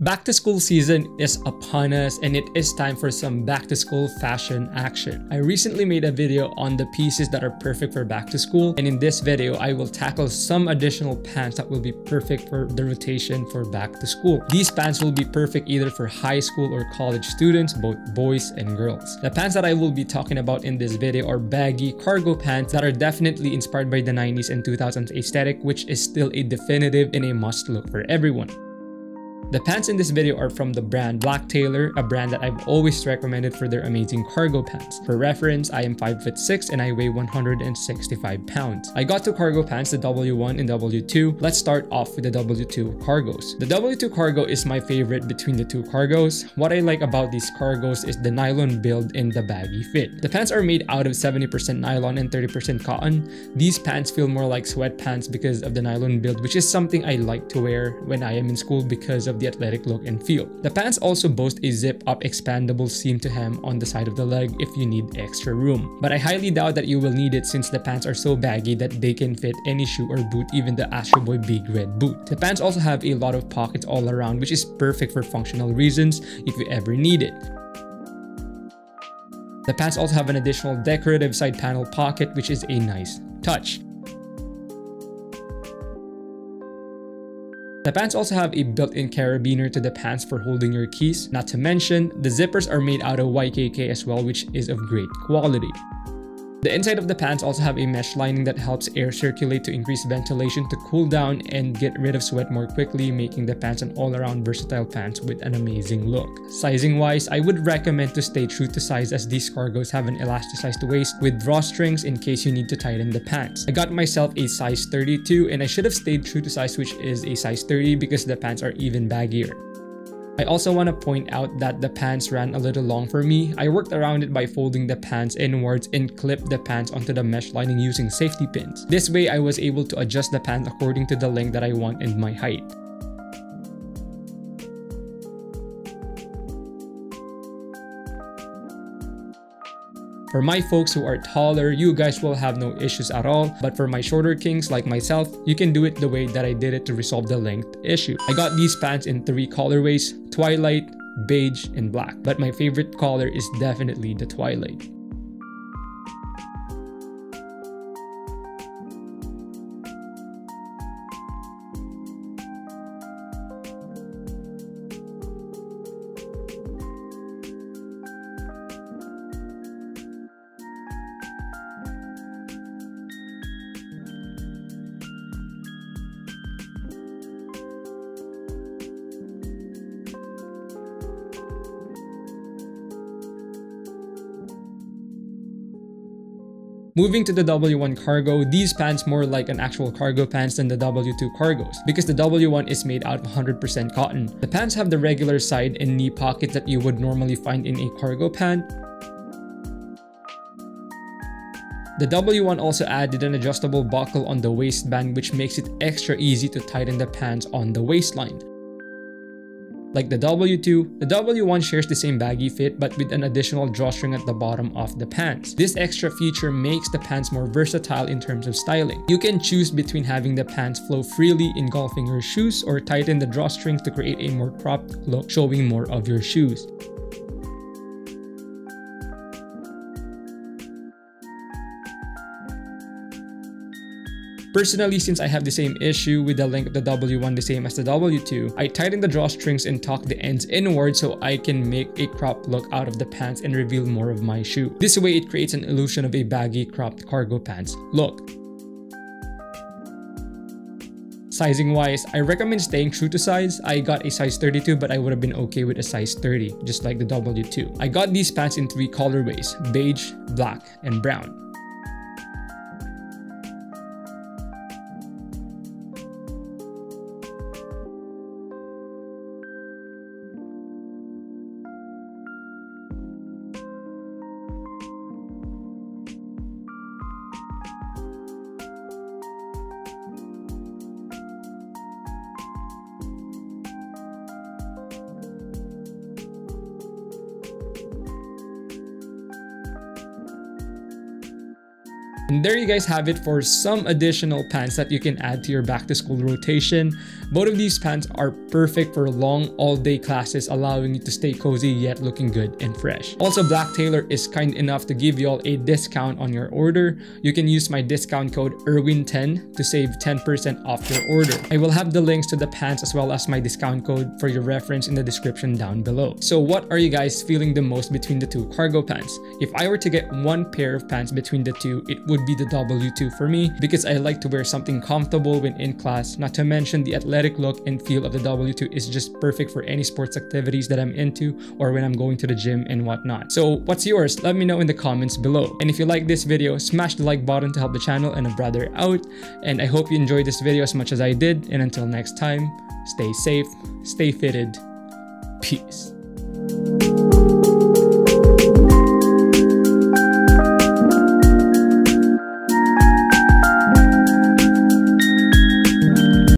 Back to school season is upon us and it is time for some back to school fashion action. I recently made a video on the pieces that are perfect for back to school and in this video I will tackle some additional pants that will be perfect for the rotation for back to school. These pants will be perfect either for high school or college students, both boys and girls. The pants that I will be talking about in this video are baggy cargo pants that are definitely inspired by the 90s and 2000s aesthetic which is still a definitive and a must look for everyone. The pants in this video are from the brand Black Tailor, a brand that I've always recommended for their amazing cargo pants. For reference, I am 5 foot 6 and I weigh 165 pounds. I got two cargo pants, the W1 and W2. Let's start off with the W2 cargos. The W2 cargo is my favorite between the two cargos. What I like about these cargos is the nylon build and the baggy fit. The pants are made out of 70% nylon and 30% cotton. These pants feel more like sweatpants because of the nylon build, which is something I like to wear when I am in school because of the the athletic look and feel. The pants also boast a zip-up expandable seam to hem on the side of the leg if you need extra room. But I highly doubt that you will need it since the pants are so baggy that they can fit any shoe or boot, even the Astro Boy Big Red boot. The pants also have a lot of pockets all around which is perfect for functional reasons if you ever need it. The pants also have an additional decorative side panel pocket which is a nice touch. The pants also have a built-in carabiner to the pants for holding your keys. Not to mention, the zippers are made out of YKK as well which is of great quality. The inside of the pants also have a mesh lining that helps air circulate to increase ventilation to cool down and get rid of sweat more quickly, making the pants an all-around versatile pants with an amazing look. Sizing wise, I would recommend to stay true to size as these cargos have an elasticized waist with drawstrings in case you need to tighten the pants. I got myself a size 32 and I should have stayed true to size which is a size 30 because the pants are even baggier. I also want to point out that the pants ran a little long for me. I worked around it by folding the pants inwards and clipped the pants onto the mesh lining using safety pins. This way I was able to adjust the pants according to the length that I want and my height. For my folks who are taller, you guys will have no issues at all. But for my shorter kings like myself, you can do it the way that I did it to resolve the length issue. I got these pants in three colorways, Twilight, Beige, and Black. But my favorite color is definitely the Twilight. Moving to the W1 cargo, these pants more like an actual cargo pants than the W2 cargos because the W1 is made out of 100% cotton. The pants have the regular side and knee pockets that you would normally find in a cargo pant, The W1 also added an adjustable buckle on the waistband which makes it extra easy to tighten the pants on the waistline. Like the W2, the W1 shares the same baggy fit but with an additional drawstring at the bottom of the pants. This extra feature makes the pants more versatile in terms of styling. You can choose between having the pants flow freely engulfing your shoes or tighten the drawstrings to create a more cropped look showing more of your shoes. Personally, since I have the same issue with the length of the W1 the same as the W2, I tighten the drawstrings and tuck the ends inward so I can make a cropped look out of the pants and reveal more of my shoe. This way, it creates an illusion of a baggy cropped cargo pants look. Sizing wise, I recommend staying true to size. I got a size 32 but I would have been okay with a size 30, just like the W2. I got these pants in three colorways, beige, black, and brown. And there you guys have it for some additional pants that you can add to your back to school rotation. Both of these pants are perfect for long all day classes allowing you to stay cozy yet looking good and fresh. Also Black Tailor is kind enough to give y'all a discount on your order. You can use my discount code ERWIN10 to save 10% off your order. I will have the links to the pants as well as my discount code for your reference in the description down below. So what are you guys feeling the most between the two cargo pants? If I were to get one pair of pants between the two, it would be the W2 for me because I like to wear something comfortable when in class, not to mention the athletic look and feel of the W2 is just perfect for any sports activities that I'm into or when I'm going to the gym and whatnot. So what's yours? Let me know in the comments below. And if you like this video, smash the like button to help the channel and a brother out. And I hope you enjoyed this video as much as I did. And until next time, stay safe, stay fitted, peace.